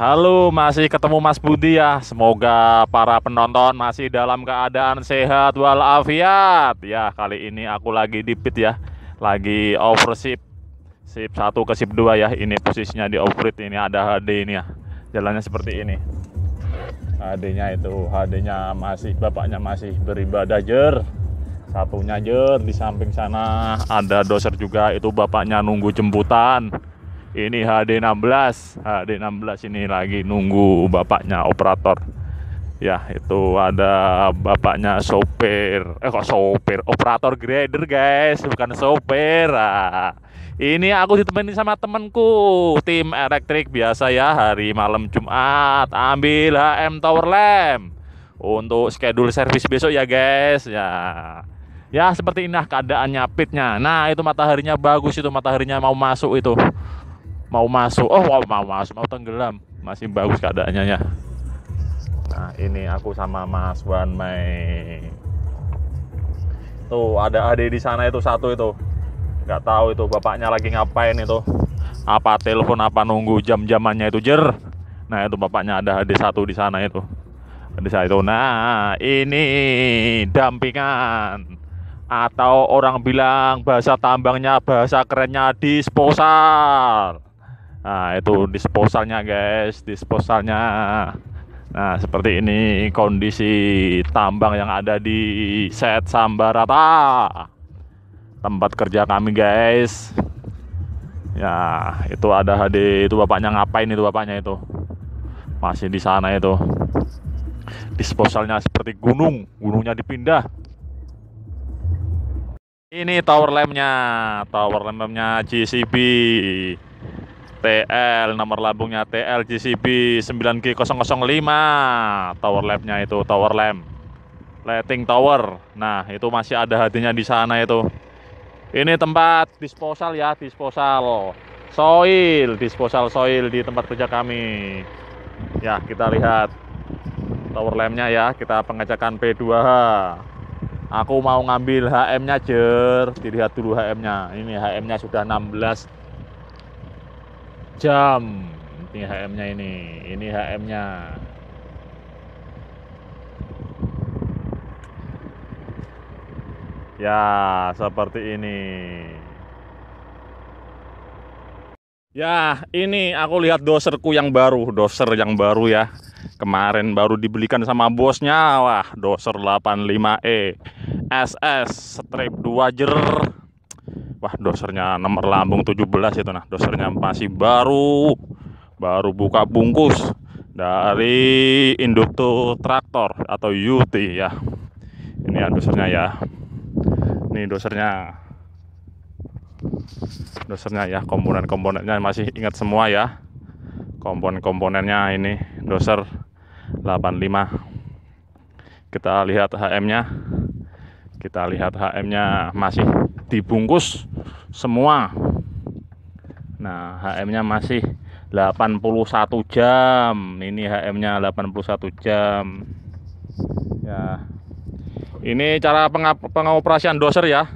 Halo, masih ketemu Mas Budi ya. Semoga para penonton masih dalam keadaan sehat walafiat. Ya, kali ini aku lagi di pit ya. Lagi overship. Sip 1 ke sip 2 ya. Ini posisinya di overheat ini ada HD ini ya. Jalannya seperti ini. HD-nya itu, HD-nya masih bapaknya masih beribadah jer. Satunya jer di samping sana ada doser juga itu bapaknya nunggu jemputan ini HD16 HD16 ini lagi nunggu bapaknya operator. Ya itu ada bapaknya sopir. Eh kok sopir? Operator grader guys. Bukan sopir. Ah. ini aku ditemani sama temanku. Tim elektrik biasa ya hari malam Jumat. Ambil HM Tower Lamp. Untuk schedule servis besok ya guys. Ya. Ya seperti inilah keadaannya pitnya. Nah itu mataharinya bagus itu mataharinya mau masuk itu mau masuk. Oh wow, mau masuk. Mau tenggelam. Masih bagus keadaannya ya. Nah ini aku sama Mas Wan Mei tuh ada adik di sana itu satu itu. Nggak tahu itu bapaknya lagi ngapain itu. Apa telepon apa nunggu jam-jamannya itu jer. Nah itu bapaknya ada adik satu di sana itu. Di sana itu. Nah ini dampingan. Atau orang bilang bahasa tambangnya bahasa kerennya disposal Nah, itu disposalnya, guys, disposalnya. Nah, seperti ini kondisi tambang yang ada di set Sambarata. Tempat kerja kami, guys. Ya, itu ada HD, itu bapaknya ngapain itu bapaknya itu? Masih di sana itu. Disposalnya seperti gunung, gunungnya dipindah. Ini tower lampnya, tower lampnya GCB. TL nomor lambungnya TL GCB 9G005 tower lampnya itu tower lamp lighting tower. Nah itu masih ada hatinya di sana itu. Ini tempat disposal ya disposal soil disposal soil di tempat kerja kami. Ya kita lihat tower lampnya ya kita pengecekan P2H aku mau ngambil HM nya jer. Dilihat dulu HM nya ini HM nya sudah 16 jam. Ini HM nya ini. Ini HM nya ya seperti ini. Ya ini aku lihat doserku yang baru. Doser yang baru ya. Kemarin baru dibelikan sama bosnya. Wah doser 85E SS strip 2 jer Wah dosernya nomor lambung 17 itu nah dosernya masih baru baru buka bungkus dari Indukto Traktor atau UT ya. Ini ya dosernya ya. Ini dosernya. Dosernya ya komponen-komponennya masih ingat semua ya. Komponen-komponennya ini doser 85 kita lihat HM nya kita lihat HM nya masih dibungkus semua. Nah HM nya masih 81 jam. Ini HM nya 81 jam. Ya. Ini cara pengoperasian doser ya.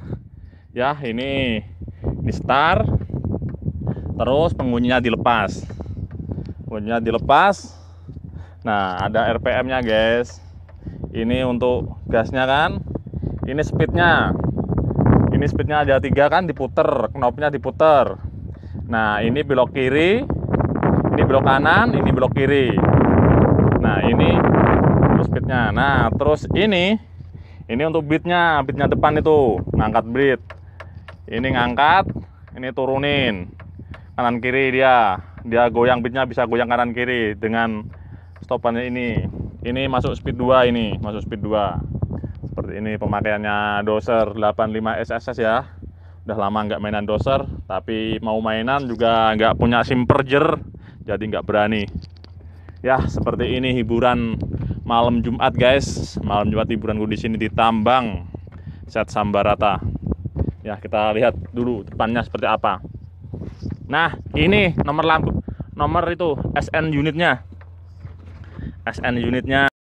Ya ini di start. Terus pengunyinya dilepas. Pengunyinya dilepas. Nah ada RPM nya guys. Ini untuk gasnya kan. Ini speednya ini speednya ada tiga kan diputer knopnya diputer. Nah ini belok kiri ini belok kanan ini belok kiri. Nah ini terus speednya. Nah terus ini ini untuk beatnya beatnya depan itu ngangkat beat. Ini ngangkat ini turunin. Kanan kiri dia dia goyang beatnya bisa goyang kanan kiri dengan stopannya ini. Ini masuk speed 2 ini masuk speed 2 seperti ini pemakaiannya doser 85 SSS ya. Udah lama nggak mainan doser tapi mau mainan juga nggak punya simperger jadi nggak berani. Ya seperti ini hiburan malam Jumat guys. Malam Jumat hiburanku di sini di Tambang set Sambarata. Ya kita lihat dulu depannya seperti apa. Nah ini nomor lampu nomor itu SN unitnya. SN unitnya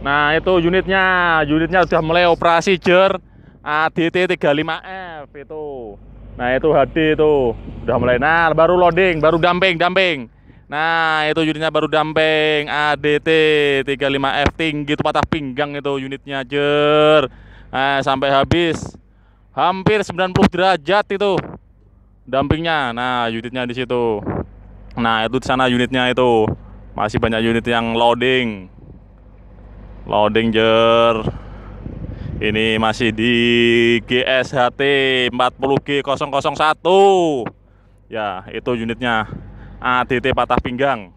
Nah itu unitnya, unitnya sudah mulai operasi jer ADT 35F itu. Nah itu HD itu udah mulai. Nah baru loading, baru damping, damping. Nah, itu unitnya baru damping ADT 35F tinggi itu patah pinggang itu unitnya jer. Nah, sampai habis hampir 90 derajat itu dampingnya. Nah, unitnya di situ. Nah, itu di sana unitnya itu. Masih banyak unit yang loading. Loading jer. Ini masih di GSHT 40G001. Ya, itu unitnya. ADT patah pinggang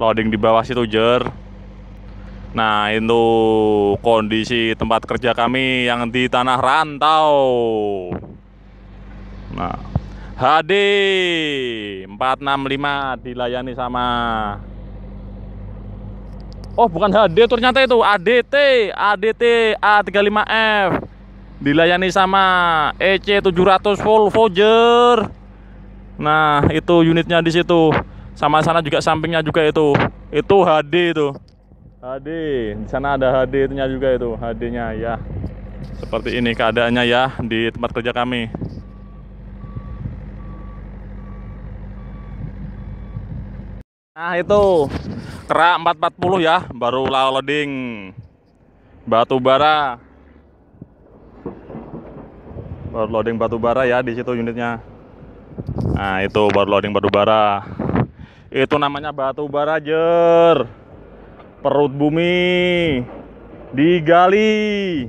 loading di bawah situ jer nah itu kondisi tempat kerja kami yang di tanah rantau nah HD 465 dilayani sama Oh bukan HD ternyata itu ADT ADT A35F dilayani sama EC 700 volt Voyager Nah, itu unitnya di situ. Sama sana juga sampingnya juga itu. Itu HD itu. HD. Di sana ada HD-nya juga itu, HD-nya ya. Seperti ini keadaannya ya di tempat kerja kami. Nah, itu. Kerak 440 ya, baru loading batu bara. Baru loading batu bara ya di situ unitnya. Nah itu baru loading batu bara. Itu namanya batu bara jer. Perut bumi. Digali.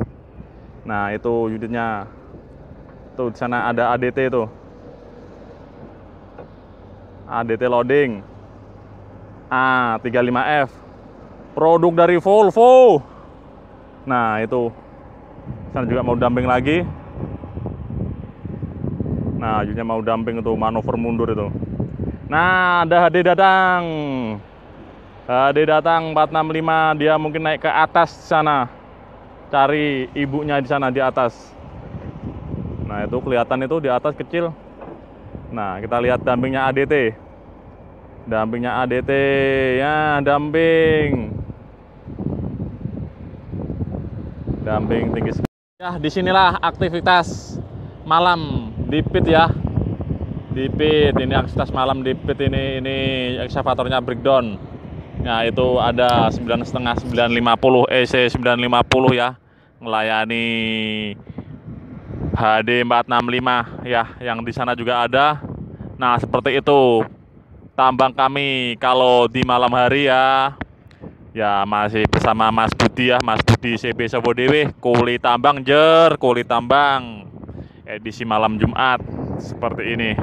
Nah itu unitnya. Tuh sana ada ADT itu ADT loading A35F Produk dari Volvo Nah itu sana juga mau damping lagi Nah, ajunya mau dumping itu manuver mundur itu. Nah, ada HD datang. HD datang 465, dia mungkin naik ke atas sana. Cari ibunya di sana di atas. Nah, itu kelihatan itu di atas kecil. Nah, kita lihat dampingnya ADT. Dampingnya ADT, ya, damping. Damping tinggi. Ya, di sinilah aktivitas malam di pit ya di pit ini aktivitas malam di pit ini ini eksavatornya breakdown nah itu ada sembilan setengah 950 EC 950 ya melayani HD 465 ya yang di sana juga ada nah seperti itu tambang kami kalau di malam hari ya ya masih bersama Mas Budi ya Mas Budi CB Sobodewe kuli tambang jer kuli tambang edisi malam Jumat seperti ini.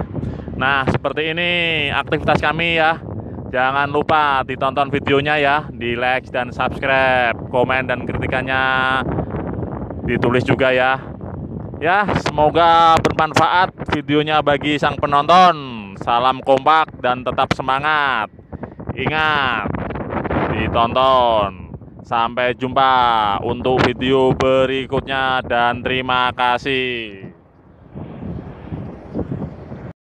Nah, seperti ini aktivitas kami ya. Jangan lupa ditonton videonya ya, di like dan subscribe, komen dan kritikannya ditulis juga ya. Ya, semoga bermanfaat videonya bagi sang penonton. Salam kompak dan tetap semangat. Ingat, ditonton. Sampai jumpa untuk video berikutnya dan terima kasih.